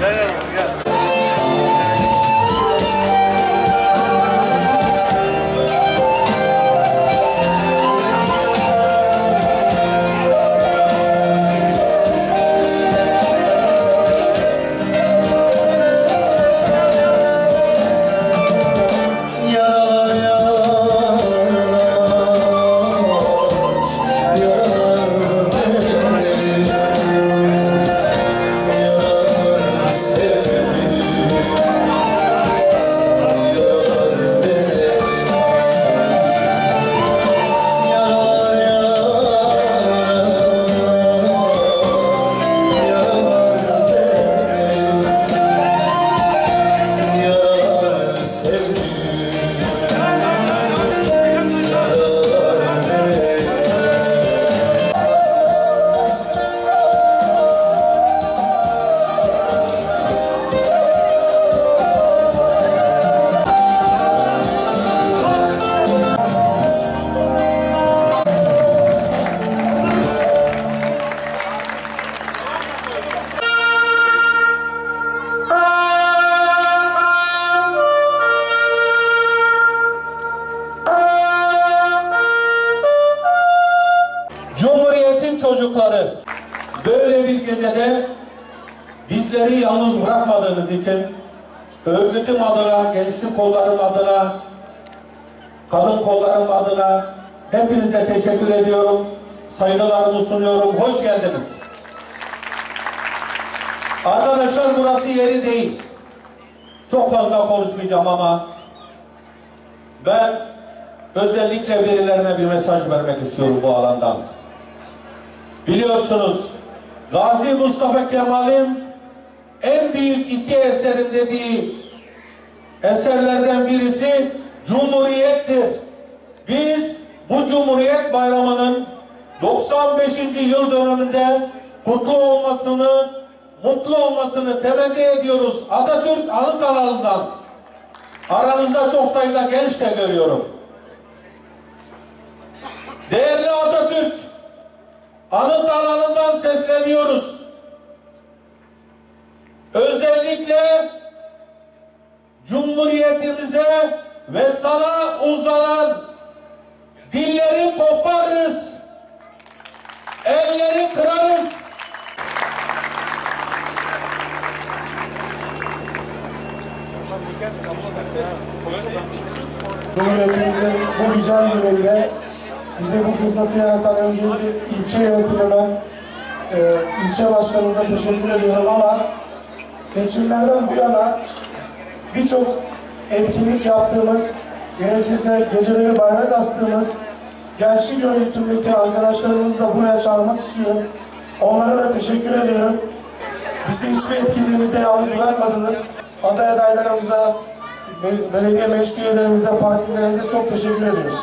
yeah, yeah. yeah. Çocukları böyle bir gecede bizleri yalnız bırakmadığınız için örgütüm adına, gençlik kollarım adına, kadın kollarım adına hepinize teşekkür ediyorum. Saygılarımı sunuyorum. Hoş geldiniz. Arkadaşlar burası yeri değil. Çok fazla konuşmayacağım ama ben özellikle birilerine bir mesaj vermek istiyorum bu alandan. Biliyorsunuz Gazi Mustafa Kemal'in en büyük iki eserin dediği eserlerden birisi Cumhuriyettir. Biz bu Cumhuriyet Bayramı'nın 95. yıl dönümünde kutlu olmasını, mutlu olmasını temenni ediyoruz. Atatürk Anıt Alanı'ndan. Aranızda çok sayıda genç de görüyorum. Değerli anıt alanından sesleniyoruz. Özellikle Cumhuriyetimize ve sana uzanan dilleri koparırız, elleri kırarız. Cumhuriyetimizin bu güzel gününde bize bu fırsatı yaratan öncelikle ilçe yönetimime, e, ilçe başkanımıza teşekkür ediyorum ama seçimlerden bu yana birçok etkinlik yaptığımız, gerekirse geceleri bayrak astığımız gençlik örgütündeki arkadaşlarımızı da buraya çağırmak istiyorum. Onlara da teşekkür ediyorum. Bizi hiçbir etkinliğimizde yalnız bırakmadınız. Aday adaylarımıza, be- belediye meclis üyelerimize, partilerimize çok teşekkür ediyoruz.